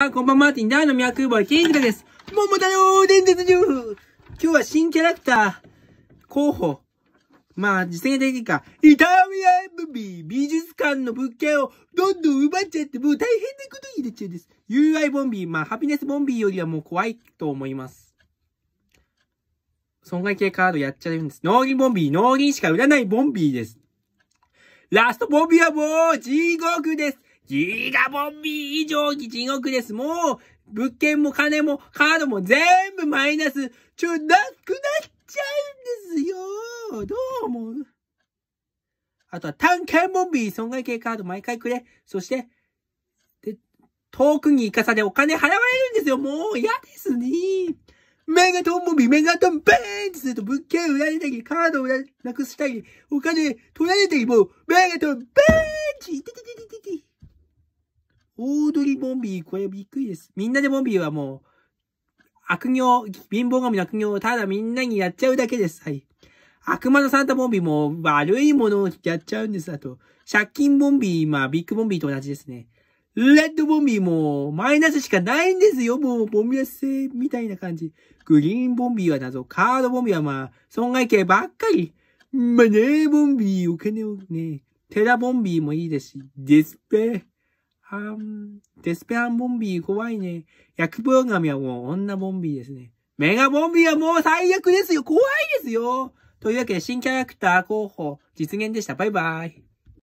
あ、こんばんは、ティンダーの脈ボイ、キングです。桃太郎伝説情報今日は新キャラクター、候補。まあ、実現的か、イタリアンムビー、美術館の物件をどんどん奪っちゃって、もう大変なことになっちゃうんです。UI ボンビー、まあ、ハピネスボンビーよりはもう怖いと思います。損害系カードやっちゃうんです。農林ボンビー、農林しか売らないボンビーです。ラストボンビーはもう、地獄です。ギガボンビー以上に地獄です。もう、物件も金もカードも全部マイナス、ちょ、なくなっちゃうんですよ。どう思うあとは、単価ボンビー損害系カード毎回くれ。そして、で、遠くに行かさでお金払われるんですよ。もう嫌ですね。メガトンボンビー、メガトンバーンってすると物件売られたり、カードをなくしたり、お金取られたり、もう、メガトンバーンっててててててて。オードリー・ボンビー、これびっくりです。みんなでボンビーはもう、悪行、貧乏神の悪行をただみんなにやっちゃうだけです。はい。悪魔のサンタボンビーも悪いものをやっちゃうんです。あと、借金ボンビー、まあ、ビッグボンビーと同じですね。レッドボンビーもマイナスしかないんですよ。もう、ボンビア製みたいな感じ。グリーンボンビーは謎。カードボンビーはまあ、損害系ばっかり。マネーボンビー、お金をね。テラボンビーもいいですし、ディスペあん、デスペアンボンビー怖いね。薬分神はもう女ボンビーですね。メガボンビーはもう最悪ですよ怖いですよというわけで新キャラクター候補実現でした。バイバイ。